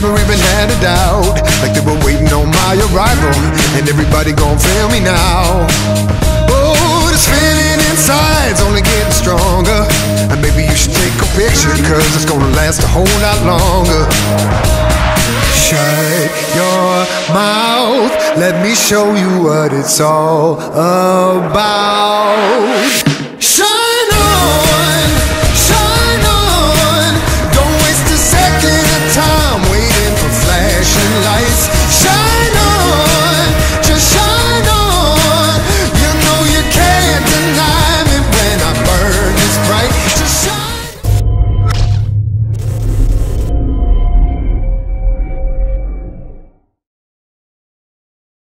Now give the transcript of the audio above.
never even had a doubt. Like they were waiting on my arrival, and everybody gon' feel me now. Oh, this feeling inside's only getting stronger. And maybe you should take a picture, cause it's gonna last a whole lot longer. Shut your mouth, let me show you what it's all about.